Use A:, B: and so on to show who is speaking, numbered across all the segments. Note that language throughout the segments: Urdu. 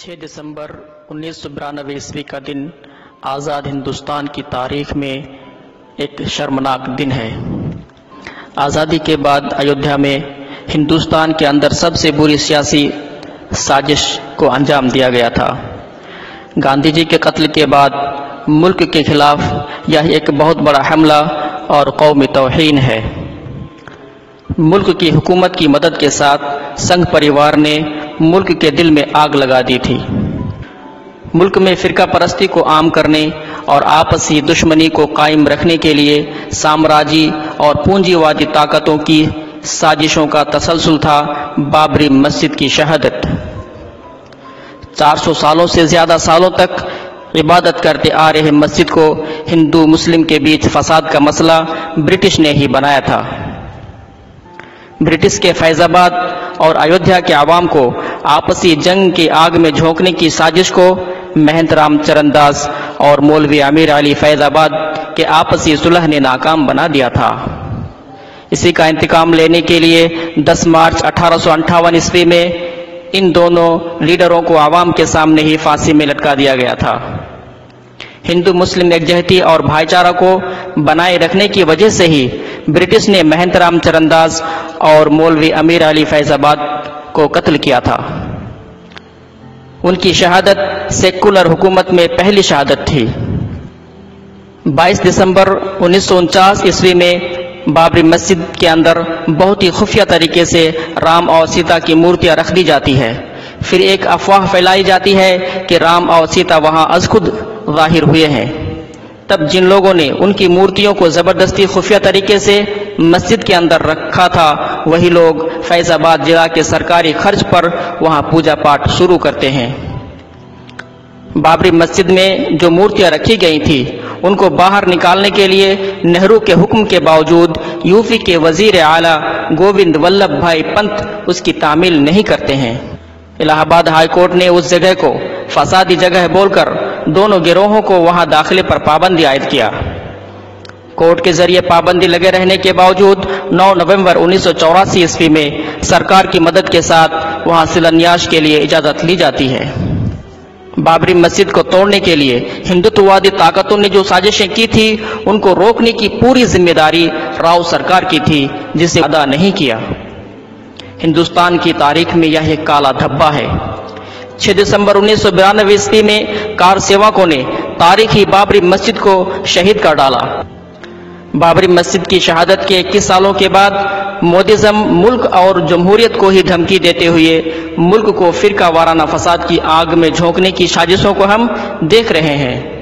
A: 6 دسمبر انیس سو برانوے عیسوی کا دن آزاد ہندوستان کی تاریخ میں ایک شرمناک دن ہے۔ آزادی کے بعد ایودھیا میں ہندوستان کے اندر سب سے بری سیاسی سازش کو انجام دیا گیا تھا۔ گاندھی جی کے قتل کے بعد ملک کے خلاف یہ ایک بہت بڑا حملہ اور قومی توہین ہے۔ ملک کی حکومت کی مدد کے ساتھ سنگھ پریوار نے ملک کے دل میں آگ لگا دی تھی۔ ملک میں فرقہ پرستی کو عام کرنے اور آپسی دشمنی کو قائم رکھنے کے لیے سامراجی اور پونجی وادی طاقتوں کی سازشوں کا تسلسل تھا بابری مسجد کی شہادت۔ چار سو سالوں سے زیادہ سالوں تک عبادت کرتے آ رہے مسجد کو ہندو مسلم کے بیچ فساد کا مسئلہ برٹش نے ہی بنایا تھا۔ برٹش کے فیض آباد اور ایودھیا کے عوام کو آپسی جنگ کی آگ میں جھونکنے کی سازش کو مہنت رام چرن داس اور مولوی امیر علی فیض آباد کے آپسی صلح نے ناکام بنا دیا تھا۔ اسی کا انتقام لینے کے لیے دس مارچ اٹھارہ سو انٹھاون عیسوی میں ان دونوں لیڈروں کو عوام کے سامنے ہی پھانسی میں لٹکا دیا گیا تھا۔ ہندو مسلم یکجہتی اور بھائی چارہ کو بنائے رکھنے کی وجہ سے ہی برٹش نے مہنت رام چرن داس اور مولوی امیر علی فیض آباد کو قتل کیا تھا۔ ان کی شہادت سیکولر حکومت میں پہلی شہادت تھی۔ بائیس دسمبر انیس سو انچاس عیسوی میں بابری مسجد کے اندر بہت ہی خفیہ طریقے سے رام اور سیتا کی مورتیاں رکھ دی جاتی ہے پھر ایک افواہ پھیلائی جاتی ہے کہ رام اور سیتا وہاں از خود ظاہر ہوئے ہیں۔ تب جن لوگوں نے ان کی مورتیوں کو زبردستی خفیہ طریقے سے مسجد کے اندر رکھا تھا، وہی لوگ فیض آباد ضلع کے سرکاری خرچ پر وہاں پوجا پاٹ شروع کرتے ہیں۔ بابری مسجد میں جو مورتیاں رکھی گئی تھی، ان کو باہر نکالنے کے لیے نہرو کے حکم کے باوجود یوپی کے وزیر اعلیٰ گووند ولبھ بھائی پنت اس کی تعمیل نہیں کرتے ہیں۔ الہ آباد ہائی کورٹ نے اس جگہ کو فسادی جگہ بول کر دونوں گروہوں کو وہاں داخلے پر پابندی عائد کیا۔ کورٹ کے ذریعے پابندی لگے رہنے کے باوجود نو نومبر انیس سو چوراسی عیسوی میں سرکار کی مدد کے ساتھ وہاں سلنیاش کے لیے اجازت لی جاتی ہے۔ بابری مسجد کو توڑنے کے لیے ہندوتوادی طاقتوں نے جو سازشیں کی تھی، ان کو روکنے کی پوری ذمہ داری راؤ سرکار کی تھی، جسے ادا نہیں کیا۔ ہندوستان کی تاریخ میں یہ ایک کالا دھبا ہے۔ چھ دسمبر انیس سو بیانوے عیسوی میں کار سیوکوں نے تاریخی بابری مسجد کو شہید کر ڈالا۔ بابری مسجد کی شہادت کے اکیس سالوں کے بعد مودزم ملک اور جمہوریت کو ہی دھمکی دیتے ہوئے ملک کو فرقہ وارانہ فساد کی آگ میں جھونکنے کی سازشوں کو ہم دیکھ رہے ہیں۔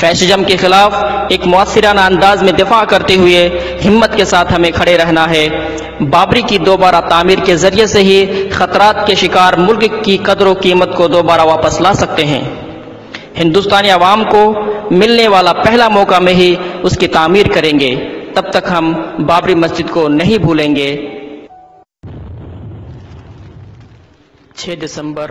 A: فیشزم کے خلاف ایک مؤثرانہ انداز میں دفاع کرتے ہوئے ہمت کے ساتھ ہمیں کھڑے رہنا ہے۔ بابری کی دوبارہ تعمیر کے ذریعے سے ہی خطرات کے شکار ملک کی قدر و قیمت کو دوبارہ واپس لا سکتے ہیں۔ ہندوستانی عوام کو ملنے والا پہلا موقع میں ہی اس کی تعمیر کریں گے۔ تب تک ہم بابری مسجد کو نہیں بھولیں گے۔ چھ دسمبر۔